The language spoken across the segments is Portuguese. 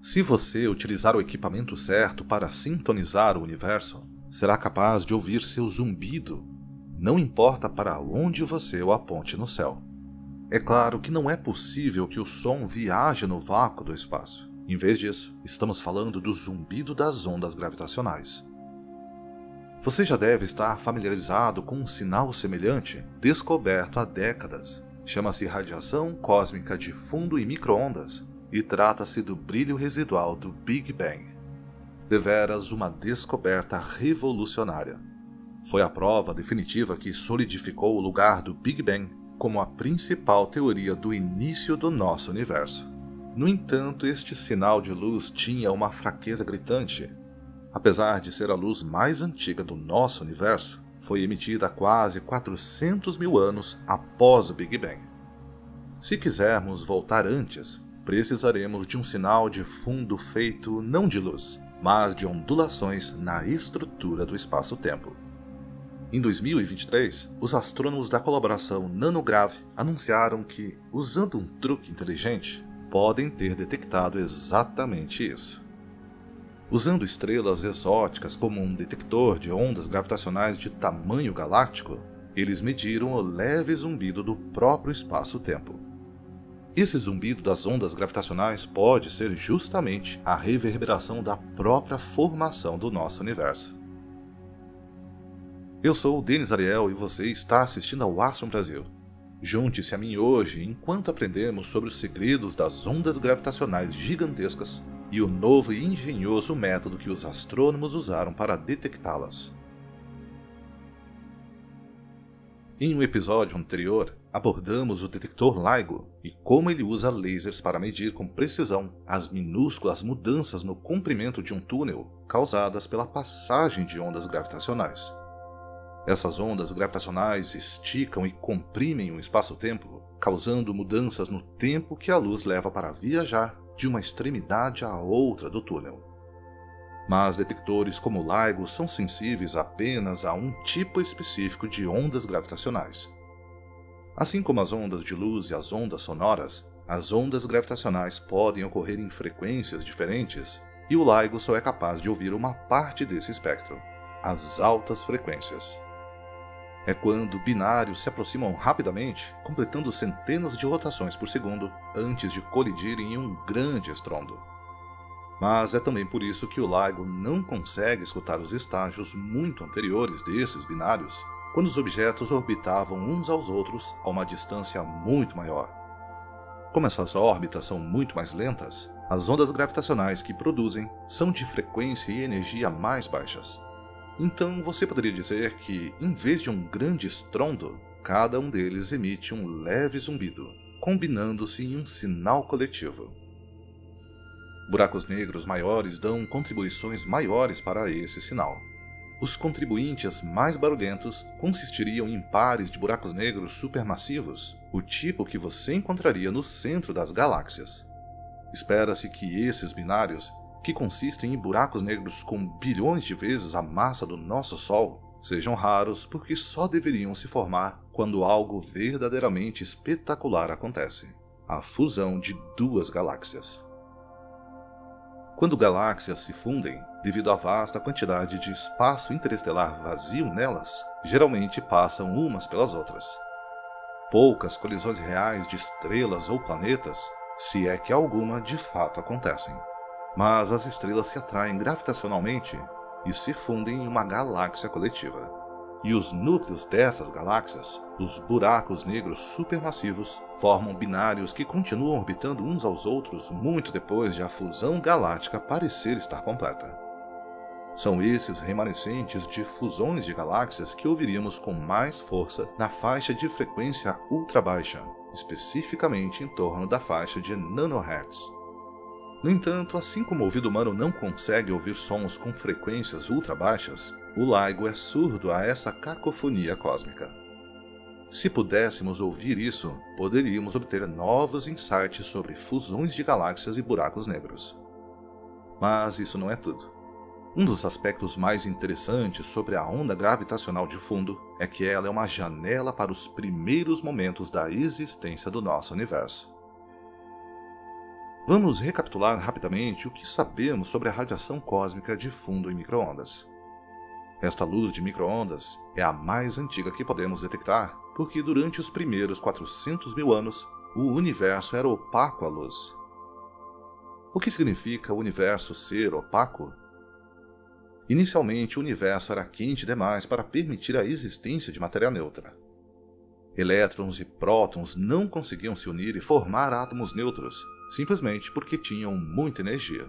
Se você utilizar o equipamento certo para sintonizar o universo, será capaz de ouvir seu zumbido, não importa para onde você o aponte no céu. É claro que não é possível que o som viaje no vácuo do espaço. Em vez disso, estamos falando do zumbido das ondas gravitacionais. Você já deve estar familiarizado com um sinal semelhante descoberto há décadas. Chama-se radiação cósmica de fundo e microondas e trata-se do brilho residual do Big Bang. Deveras uma descoberta revolucionária. Foi a prova definitiva que solidificou o lugar do Big Bang como a principal teoria do início do nosso universo. No entanto, este sinal de luz tinha uma fraqueza gritante. Apesar de ser a luz mais antiga do nosso universo, foi emitida quase 400 mil anos após o Big Bang. Se quisermos voltar antes, precisaremos de um sinal de fundo feito não de luz, mas de ondulações na estrutura do espaço-tempo. Em 2023, os astrônomos da colaboração Nanograve anunciaram que, usando um truque inteligente, podem ter detectado exatamente isso. Usando estrelas exóticas como um detector de ondas gravitacionais de tamanho galáctico, eles mediram o leve zumbido do próprio espaço-tempo. Esse zumbido das ondas gravitacionais pode ser justamente a reverberação da própria formação do nosso universo. Eu sou o Denis Ariel e você está assistindo ao Astro Brasil. Junte-se a mim hoje enquanto aprendemos sobre os segredos das ondas gravitacionais gigantescas e o novo e engenhoso método que os astrônomos usaram para detectá-las. Em um episódio anterior, abordamos o detector LIGO e como ele usa lasers para medir com precisão as minúsculas mudanças no comprimento de um túnel causadas pela passagem de ondas gravitacionais. Essas ondas gravitacionais esticam e comprimem o espaço-tempo, causando mudanças no tempo que a luz leva para viajar de uma extremidade à outra do túnel. Mas detectores como o LIGO são sensíveis apenas a um tipo específico de ondas gravitacionais, Assim como as ondas de luz e as ondas sonoras, as ondas gravitacionais podem ocorrer em frequências diferentes, e o LIGO só é capaz de ouvir uma parte desse espectro, as altas frequências. É quando binários se aproximam rapidamente, completando centenas de rotações por segundo antes de colidirem em um grande estrondo. Mas é também por isso que o LIGO não consegue escutar os estágios muito anteriores desses binários quando os objetos orbitavam uns aos outros a uma distância muito maior. Como essas órbitas são muito mais lentas, as ondas gravitacionais que produzem são de frequência e energia mais baixas. Então você poderia dizer que, em vez de um grande estrondo, cada um deles emite um leve zumbido, combinando-se em um sinal coletivo. Buracos negros maiores dão contribuições maiores para esse sinal. Os contribuintes mais barulhentos consistiriam em pares de buracos negros supermassivos, o tipo que você encontraria no centro das galáxias. Espera-se que esses binários, que consistem em buracos negros com bilhões de vezes a massa do nosso Sol, sejam raros porque só deveriam se formar quando algo verdadeiramente espetacular acontece a fusão de duas galáxias. Quando galáxias se fundem, devido à vasta quantidade de espaço interestelar vazio nelas, geralmente passam umas pelas outras. Poucas colisões reais de estrelas ou planetas, se é que alguma, de fato acontecem. Mas as estrelas se atraem gravitacionalmente e se fundem em uma galáxia coletiva. E os núcleos dessas galáxias, os buracos negros supermassivos, formam binários que continuam orbitando uns aos outros muito depois de a fusão galáctica parecer estar completa. São esses remanescentes de fusões de galáxias que ouviríamos com mais força na faixa de frequência ultra baixa, especificamente em torno da faixa de nanohertz. No entanto, assim como o ouvido humano não consegue ouvir sons com frequências ultra baixas, o LIGO é surdo a essa cacofonia cósmica. Se pudéssemos ouvir isso, poderíamos obter novos insights sobre fusões de galáxias e buracos negros. Mas isso não é tudo. Um dos aspectos mais interessantes sobre a onda gravitacional de fundo é que ela é uma janela para os primeiros momentos da existência do nosso universo. Vamos recapitular rapidamente o que sabemos sobre a radiação cósmica de fundo em microondas. Esta luz de microondas é a mais antiga que podemos detectar, porque durante os primeiros 400 mil anos, o universo era opaco à luz. O que significa o universo ser opaco? Inicialmente, o universo era quente demais para permitir a existência de matéria neutra. Elétrons e prótons não conseguiam se unir e formar átomos neutros, simplesmente porque tinham muita energia.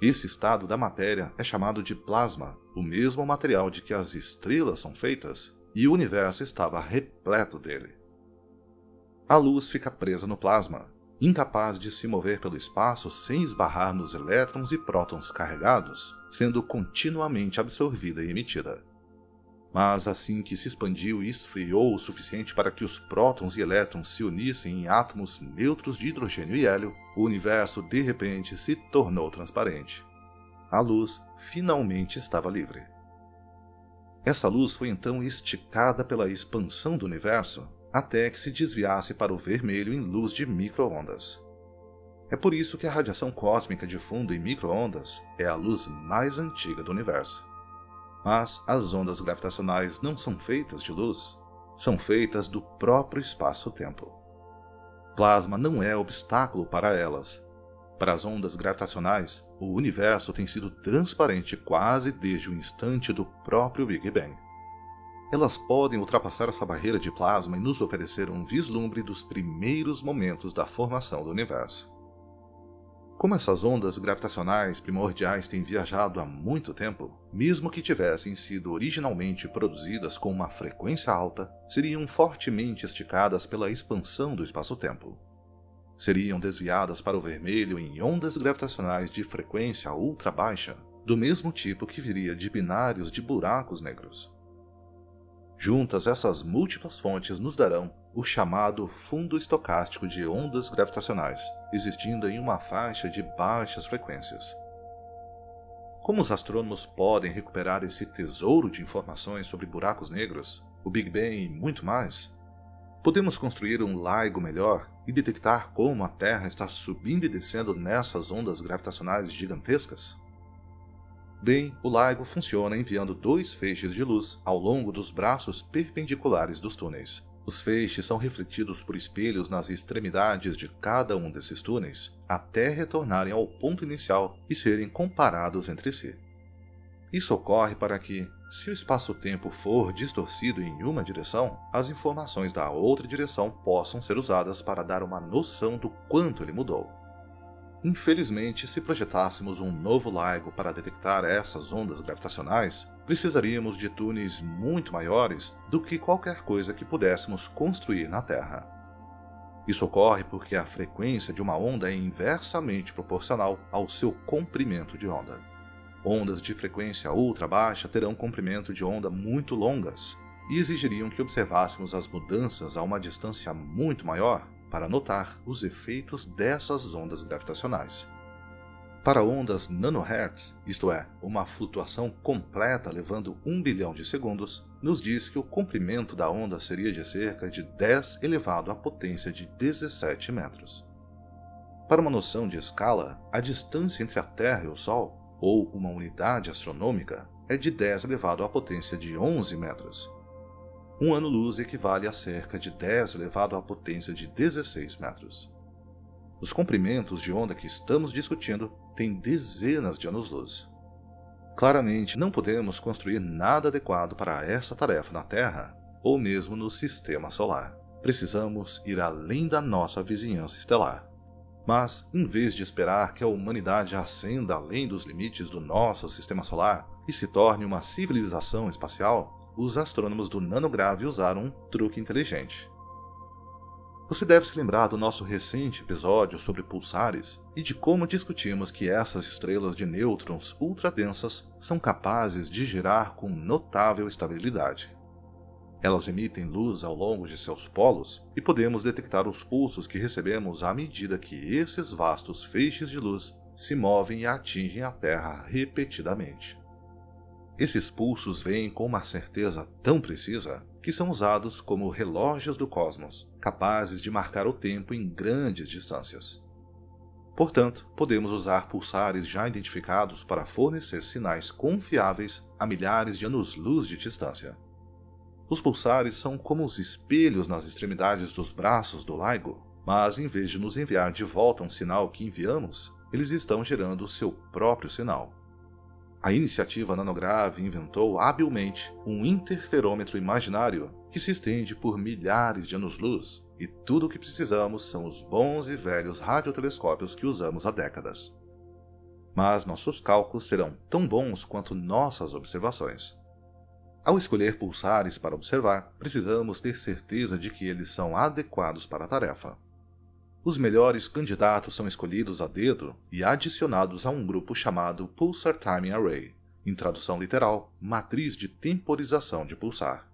Esse estado da matéria é chamado de plasma, o mesmo material de que as estrelas são feitas, e o universo estava repleto dele. A luz fica presa no plasma, incapaz de se mover pelo espaço sem esbarrar nos elétrons e prótons carregados, sendo continuamente absorvida e emitida. Mas assim que se expandiu e esfriou o suficiente para que os prótons e elétrons se unissem em átomos neutros de hidrogênio e hélio, o universo de repente se tornou transparente. A luz finalmente estava livre. Essa luz foi então esticada pela expansão do universo até que se desviasse para o vermelho em luz de microondas. É por isso que a radiação cósmica de fundo em microondas é a luz mais antiga do universo. Mas as ondas gravitacionais não são feitas de luz, são feitas do próprio espaço-tempo. Plasma não é obstáculo para elas. Para as ondas gravitacionais, o universo tem sido transparente quase desde o instante do próprio Big Bang. Elas podem ultrapassar essa barreira de plasma e nos oferecer um vislumbre dos primeiros momentos da formação do universo. Como essas ondas gravitacionais primordiais têm viajado há muito tempo, mesmo que tivessem sido originalmente produzidas com uma frequência alta, seriam fortemente esticadas pela expansão do espaço-tempo. Seriam desviadas para o vermelho em ondas gravitacionais de frequência ultra baixa, do mesmo tipo que viria de binários de buracos negros. Juntas, essas múltiplas fontes nos darão o chamado fundo estocástico de ondas gravitacionais, existindo em uma faixa de baixas frequências. Como os astrônomos podem recuperar esse tesouro de informações sobre buracos negros, o Big Bang e muito mais? Podemos construir um LIGO melhor e detectar como a Terra está subindo e descendo nessas ondas gravitacionais gigantescas? Bem, o LIGO funciona enviando dois feixes de luz ao longo dos braços perpendiculares dos túneis. Os feixes são refletidos por espelhos nas extremidades de cada um desses túneis, até retornarem ao ponto inicial e serem comparados entre si. Isso ocorre para que, se o espaço-tempo for distorcido em uma direção, as informações da outra direção possam ser usadas para dar uma noção do quanto ele mudou. Infelizmente, se projetássemos um novo LIGO para detectar essas ondas gravitacionais, precisaríamos de túneis muito maiores do que qualquer coisa que pudéssemos construir na Terra. Isso ocorre porque a frequência de uma onda é inversamente proporcional ao seu comprimento de onda. Ondas de frequência ultra baixa terão comprimento de onda muito longas e exigiriam que observássemos as mudanças a uma distância muito maior para notar os efeitos dessas ondas gravitacionais. Para ondas nanohertz, isto é, uma flutuação completa levando 1 bilhão de segundos, nos diz que o comprimento da onda seria de cerca de 10 elevado à potência de 17 metros. Para uma noção de escala, a distância entre a Terra e o Sol, ou uma unidade astronômica, é de 10 elevado à potência de 11 metros. Um ano-luz equivale a cerca de 10 elevado à potência de 16 metros. Os comprimentos de onda que estamos discutindo têm dezenas de anos-luz. Claramente, não podemos construir nada adequado para essa tarefa na Terra ou mesmo no sistema solar. Precisamos ir além da nossa vizinhança estelar. Mas, em vez de esperar que a humanidade ascenda além dos limites do nosso sistema solar e se torne uma civilização espacial, os astrônomos do nanograve usaram um truque inteligente. Você deve se lembrar do nosso recente episódio sobre pulsares e de como discutimos que essas estrelas de nêutrons ultradensas são capazes de girar com notável estabilidade. Elas emitem luz ao longo de seus polos e podemos detectar os pulsos que recebemos à medida que esses vastos feixes de luz se movem e atingem a Terra repetidamente. Esses pulsos vêm com uma certeza tão precisa que são usados como relógios do cosmos, capazes de marcar o tempo em grandes distâncias. Portanto, podemos usar pulsares já identificados para fornecer sinais confiáveis a milhares de anos-luz de distância. Os pulsares são como os espelhos nas extremidades dos braços do LIGO, mas em vez de nos enviar de volta um sinal que enviamos, eles estão gerando seu próprio sinal. A iniciativa Nanograve inventou habilmente um interferômetro imaginário que se estende por milhares de anos-luz, e tudo o que precisamos são os bons e velhos radiotelescópios que usamos há décadas. Mas nossos cálculos serão tão bons quanto nossas observações. Ao escolher pulsares para observar, precisamos ter certeza de que eles são adequados para a tarefa. Os melhores candidatos são escolhidos a dedo e adicionados a um grupo chamado Pulsar Timing Array, em tradução literal, matriz de temporização de pulsar.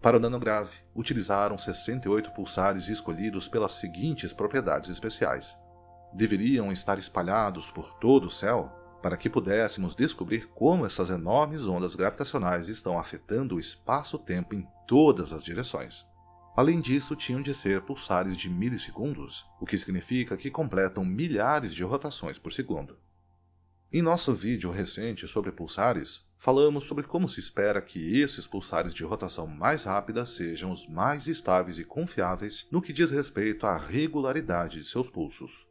Para o nanograve, utilizaram 68 pulsares escolhidos pelas seguintes propriedades especiais. Deveriam estar espalhados por todo o céu para que pudéssemos descobrir como essas enormes ondas gravitacionais estão afetando o espaço-tempo em todas as direções. Além disso, tinham de ser pulsares de milissegundos, o que significa que completam milhares de rotações por segundo. Em nosso vídeo recente sobre pulsares, falamos sobre como se espera que esses pulsares de rotação mais rápida sejam os mais estáveis e confiáveis no que diz respeito à regularidade de seus pulsos.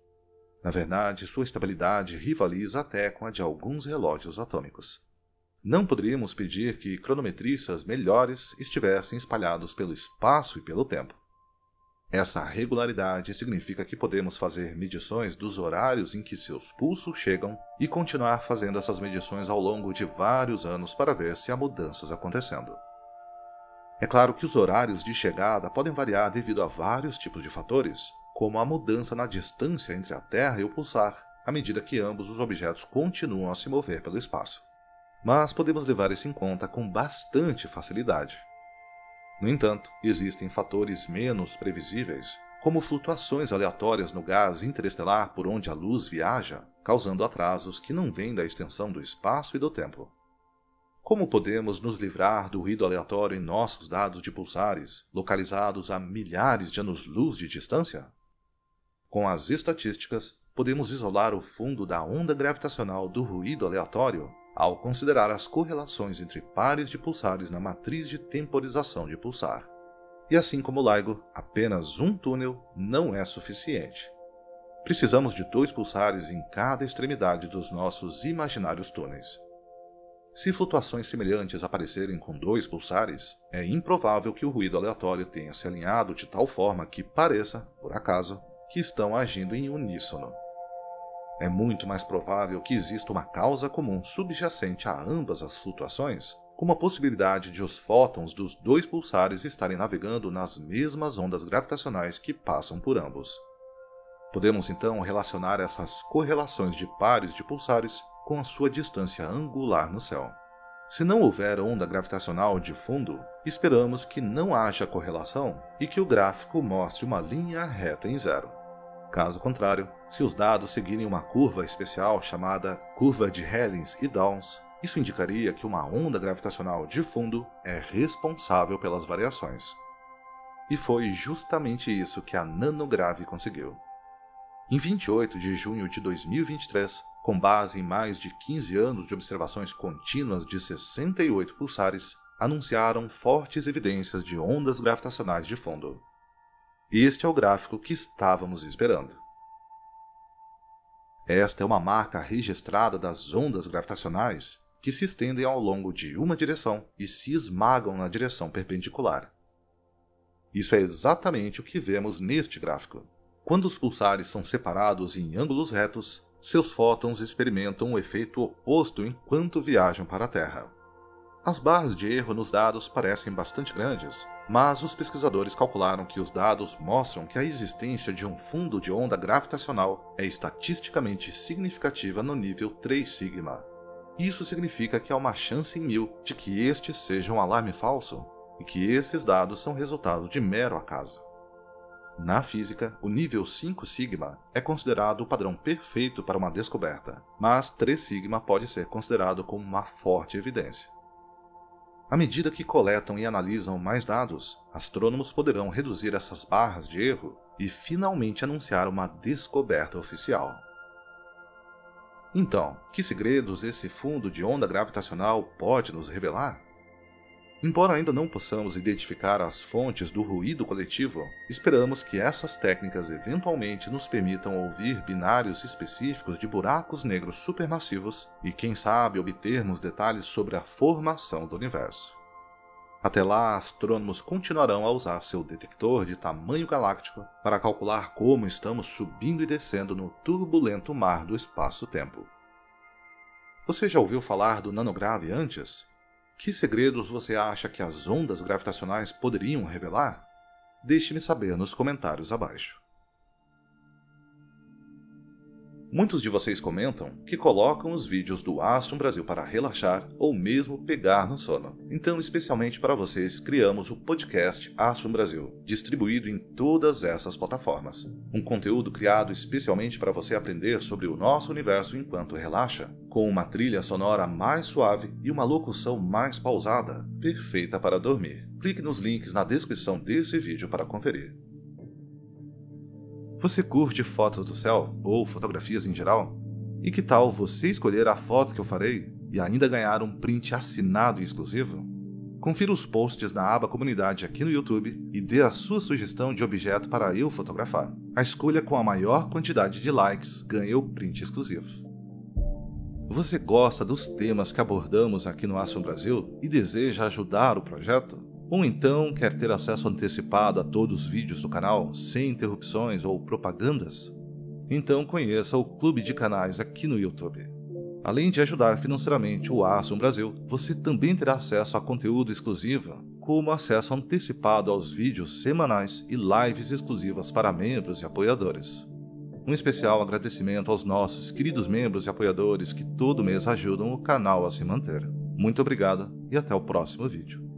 Na verdade, sua estabilidade rivaliza até com a de alguns relógios atômicos. Não poderíamos pedir que cronometristas melhores estivessem espalhados pelo espaço e pelo tempo. Essa regularidade significa que podemos fazer medições dos horários em que seus pulsos chegam e continuar fazendo essas medições ao longo de vários anos para ver se há mudanças acontecendo. É claro que os horários de chegada podem variar devido a vários tipos de fatores, como a mudança na distância entre a Terra e o pulsar, à medida que ambos os objetos continuam a se mover pelo espaço. Mas podemos levar isso em conta com bastante facilidade. No entanto, existem fatores menos previsíveis, como flutuações aleatórias no gás interestelar por onde a luz viaja, causando atrasos que não vêm da extensão do espaço e do tempo. Como podemos nos livrar do ruído aleatório em nossos dados de pulsares, localizados a milhares de anos-luz de distância? Com as estatísticas, podemos isolar o fundo da onda gravitacional do ruído aleatório ao considerar as correlações entre pares de pulsares na matriz de temporização de pulsar. E assim como LIGO, apenas um túnel não é suficiente. Precisamos de dois pulsares em cada extremidade dos nossos imaginários túneis. Se flutuações semelhantes aparecerem com dois pulsares, é improvável que o ruído aleatório tenha se alinhado de tal forma que pareça, por acaso, que estão agindo em uníssono. É muito mais provável que exista uma causa comum subjacente a ambas as flutuações, como a possibilidade de os fótons dos dois pulsares estarem navegando nas mesmas ondas gravitacionais que passam por ambos. Podemos então relacionar essas correlações de pares de pulsares com a sua distância angular no céu. Se não houver onda gravitacional de fundo, esperamos que não haja correlação e que o gráfico mostre uma linha reta em zero. Caso contrário, se os dados seguirem uma curva especial chamada curva de Hellings e Downs, isso indicaria que uma onda gravitacional de fundo é responsável pelas variações. E foi justamente isso que a nanograve conseguiu. Em 28 de junho de 2023, com base em mais de 15 anos de observações contínuas de 68 pulsares, anunciaram fortes evidências de ondas gravitacionais de fundo. Este é o gráfico que estávamos esperando. Esta é uma marca registrada das ondas gravitacionais que se estendem ao longo de uma direção e se esmagam na direção perpendicular. Isso é exatamente o que vemos neste gráfico. Quando os pulsares são separados em ângulos retos, seus fótons experimentam o um efeito oposto enquanto viajam para a Terra. As barras de erro nos dados parecem bastante grandes, mas os pesquisadores calcularam que os dados mostram que a existência de um fundo de onda gravitacional é estatisticamente significativa no nível 3 sigma. Isso significa que há uma chance em mil de que este seja um alarme falso e que esses dados são resultado de mero acaso. Na física, o nível 5 sigma é considerado o padrão perfeito para uma descoberta, mas 3 sigma pode ser considerado como uma forte evidência. À medida que coletam e analisam mais dados, astrônomos poderão reduzir essas barras de erro e finalmente anunciar uma descoberta oficial. Então, que segredos esse fundo de onda gravitacional pode nos revelar? Embora ainda não possamos identificar as fontes do ruído coletivo, esperamos que essas técnicas eventualmente nos permitam ouvir binários específicos de buracos negros supermassivos e, quem sabe, obtermos detalhes sobre a formação do universo. Até lá, astrônomos continuarão a usar seu detector de tamanho galáctico para calcular como estamos subindo e descendo no turbulento mar do espaço-tempo. Você já ouviu falar do nanograve antes? Que segredos você acha que as ondas gravitacionais poderiam revelar? Deixe-me saber nos comentários abaixo. Muitos de vocês comentam que colocam os vídeos do Astro Brasil para relaxar ou mesmo pegar no sono. Então, especialmente para vocês, criamos o podcast Astro Brasil, distribuído em todas essas plataformas. Um conteúdo criado especialmente para você aprender sobre o nosso universo enquanto relaxa, com uma trilha sonora mais suave e uma locução mais pausada, perfeita para dormir. Clique nos links na descrição desse vídeo para conferir. Você curte fotos do céu ou fotografias em geral? E que tal você escolher a foto que eu farei e ainda ganhar um print assinado e exclusivo? Confira os posts na aba Comunidade aqui no YouTube e dê a sua sugestão de objeto para eu fotografar. A escolha com a maior quantidade de likes ganha o print exclusivo. Você gosta dos temas que abordamos aqui no Astro Brasil e deseja ajudar o projeto? Ou então quer ter acesso antecipado a todos os vídeos do canal sem interrupções ou propagandas? Então conheça o clube de canais aqui no YouTube. Além de ajudar financeiramente o Astro Brasil, você também terá acesso a conteúdo exclusivo, como acesso antecipado aos vídeos semanais e lives exclusivas para membros e apoiadores. Um especial agradecimento aos nossos queridos membros e apoiadores que todo mês ajudam o canal a se manter. Muito obrigado e até o próximo vídeo.